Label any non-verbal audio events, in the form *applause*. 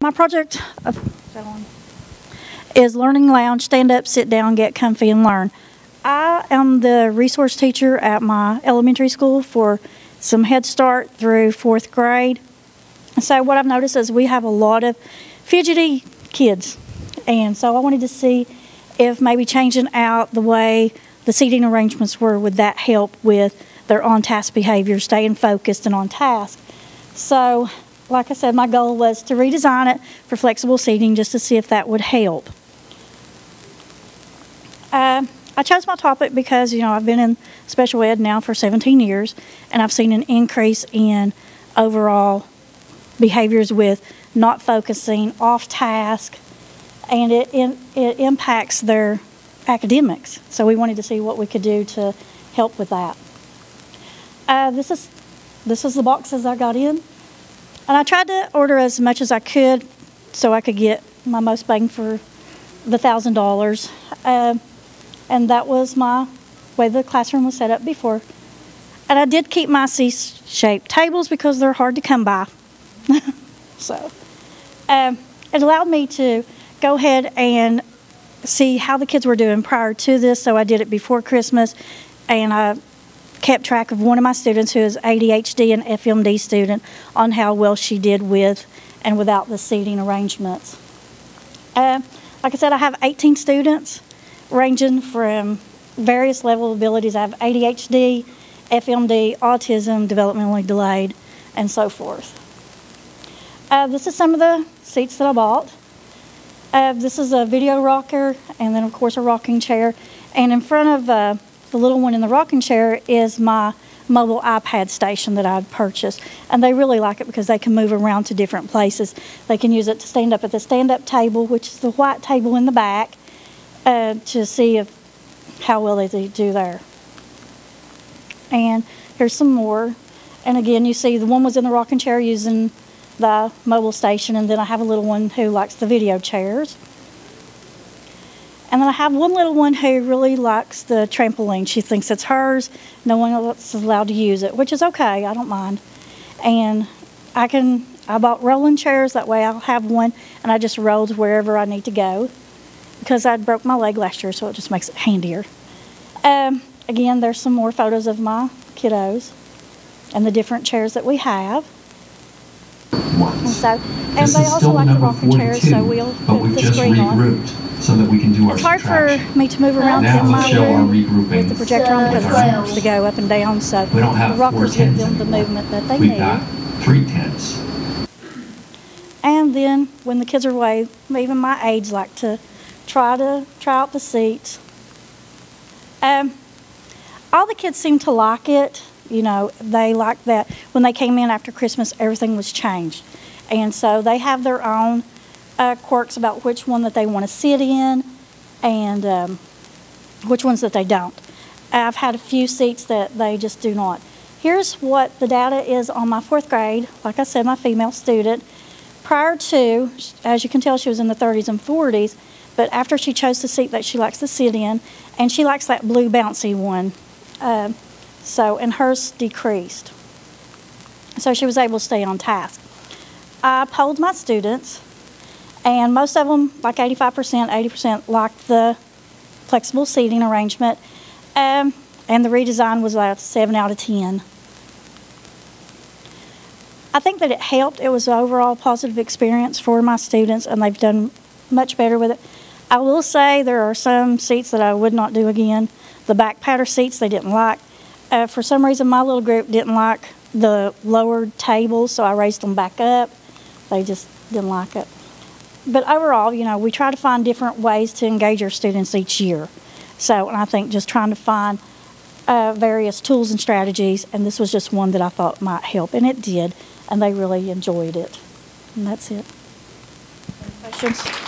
My project is Learning Lounge, stand up, sit down, get comfy, and learn. I am the resource teacher at my elementary school for some Head Start through fourth grade. So what I've noticed is we have a lot of fidgety kids. And so I wanted to see if maybe changing out the way the seating arrangements were, would that help with their on-task behavior, staying focused and on task. So like I said, my goal was to redesign it for flexible seating just to see if that would help. Uh, I chose my topic because, you know, I've been in special ed now for 17 years and I've seen an increase in overall behaviors with not focusing, off task, and it, it, impacts their academics. So we wanted to see what we could do to help with that. Uh, this is this is the boxes I got in. And I tried to order as much as I could so I could get my most bang for the thousand dollars. Uh, and that was my way the classroom was set up before. And I did keep my C-shaped tables because they're hard to come by. *laughs* so um, it allowed me to go ahead and see how the kids were doing prior to this. So I did it before Christmas, and I kept track of one of my students who is ADHD and FMD student on how well she did with and without the seating arrangements. Uh, like I said, I have 18 students ranging from various level abilities. I have ADHD, FMD, autism, developmentally delayed, and so forth. Uh, this is some of the seats that I bought. Uh, this is a video rocker, and then of course a rocking chair. And in front of uh, the little one in the rocking chair is my mobile iPad station that I'd purchased. And they really like it because they can move around to different places. They can use it to stand up at the stand-up table, which is the white table in the back, uh, to see if how well they do there. And here's some more. And again, you see the one was in the rocking chair using the mobile station, and then I have a little one who likes the video chairs. And then I have one little one who really likes the trampoline. She thinks it's hers. No one else is allowed to use it, which is okay. I don't mind. And I can, I bought rolling chairs. That way I'll have one and I just roll to wherever I need to go because I broke my leg last year, so it just makes it handier. Um, again, there's some more photos of my kiddos and the different chairs that we have. And so, and This they also like the rocking chairs, so we'll put the screen on. Regrouped so that we can do our It's hard for me to move around Now in my show our regrouping with the projector on because with it our to go up and down. So We don't have the rockers give tens them the movement that they We've need. got three tens. And then when the kids are away, even my aides like to try to try out the seats. Um, all the kids seem to like it. You know, they like that when they came in after Christmas, everything was changed. And so they have their own uh, quirks about which one that they want to sit in and um, which ones that they don't. I've had a few seats that they just do not. Here's what the data is on my fourth grade. Like I said, my female student. Prior to, as you can tell, she was in the 30s and 40s, but after she chose the seat that she likes to sit in, and she likes that blue bouncy one. Um, so, and hers decreased. So she was able to stay on task. I polled my students, and most of them, like 85%, 80%, liked the flexible seating arrangement. Um, and the redesign was like 7 out of 10. I think that it helped. It was an overall positive experience for my students, and they've done much better with it. I will say there are some seats that I would not do again. The back patter seats they didn't like. Uh, for some reason, my little group didn't like the lowered tables, so I raised them back up. They just didn't like it. But overall, you know, we try to find different ways to engage our students each year. So, and I think just trying to find uh, various tools and strategies, and this was just one that I thought might help, and it did, and they really enjoyed it. And that's it. Any questions?